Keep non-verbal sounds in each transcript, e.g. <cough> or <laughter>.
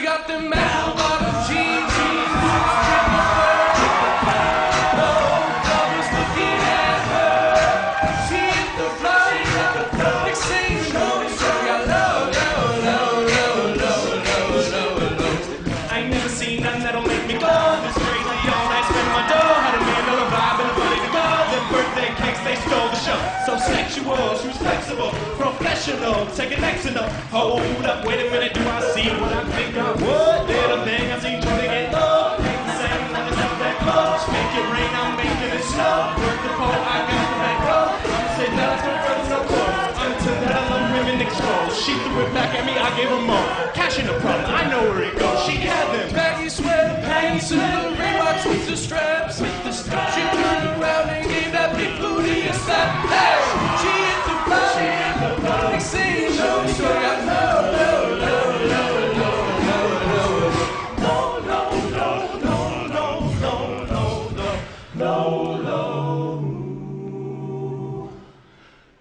we got them now. Professional, take it next enough. Hold up, wait a minute, do I see what I think I would? Little thing I see trying to get low. Ain't the same, nothing up that close. Make it rain, I'm making it snow. Work the pole, I got the back. I'm say that for further no close. Until that I'm ribbon exposed. She threw it back at me, I gave her more. Cash in the problem,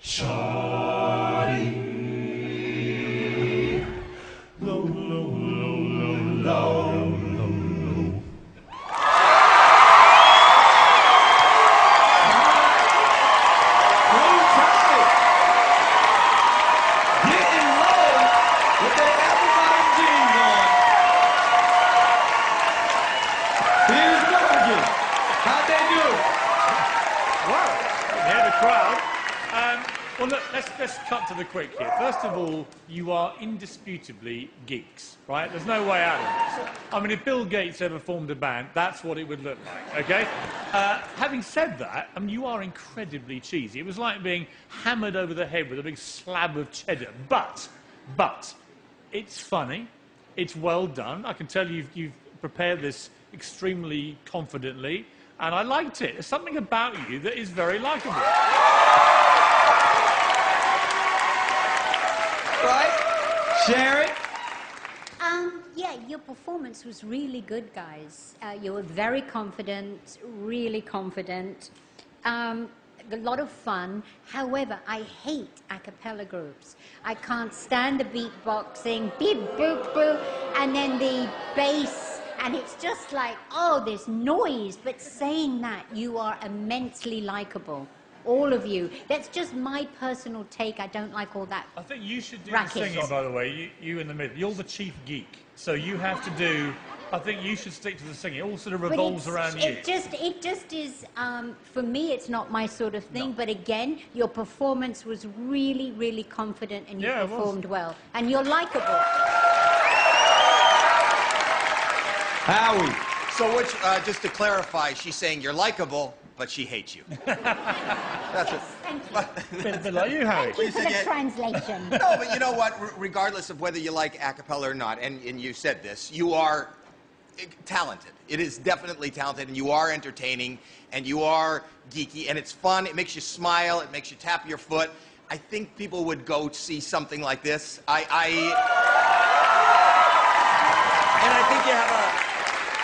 Shawty. Low, low, low, low, low, low, low. Piers Morgan. How'd they do? Well, they had a crowd. Well, look, let's, let's cut to the quick here. First of all, you are indisputably geeks, right? There's no way out of this. I mean, if Bill Gates ever formed a band, that's what it would look like, okay? Uh, having said that, I mean, you are incredibly cheesy. It was like being hammered over the head with a big slab of cheddar. But, but, it's funny. It's well done. I can tell you've, you've prepared this extremely confidently, and I liked it. There's something about you that is very likable. Right? Sharon? Um, yeah, your performance was really good, guys. Uh, you were very confident, really confident. Um, a lot of fun. However, I hate a cappella groups. I can't stand the beatboxing, beep, boop, boop, and then the bass. And it's just like, oh, there's noise. But saying that, you are immensely likable. All of you. That's just my personal take. I don't like all that. I think you should do Racket. the singing, by the way. You, you in the middle. You're the chief geek, so you have to do. I think you should stick to the singing. It all sort of revolves it's- around you. It just, it just is. Um, for me, it's not my sort of thing. But again, your performance was really, really confident, and you Yeah, performed well, and you're likable. Howie. So, which, uh, just to clarify, she's saying you're likable, but she hates you. <laughs> That's it. Thank you. bit, <laughs> bit like you, Harry. Thank you for the yeah. translation. <laughs> No, but you know what? R- regardless of whether you like a cappella or not, and, and you said this, you are eh, talented. It is definitely talented, and you are entertaining, and you are geeky, and it's fun. It makes you smile. It makes you tap your foot. I think people would go see something like this. I, I and I think you have a.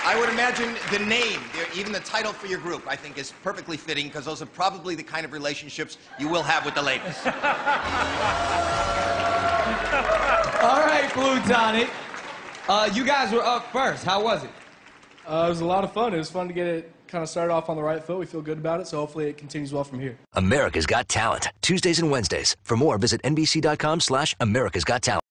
I would imagine the name, even the title for your group, I think is perfectly fitting because those are probably the kind of relationships you will have with the ladies. <laughs> All right, Blue Tonic. Uh, you guys were up first. How was it? Uh, it was a lot of fun. It was fun to get it kind of started off on the right foot. We feel good about it, so hopefully it continues well from here. America's Got Talent. Tuesdays and Wednesdays. For more, visit NBC.com slash America's Got Talent.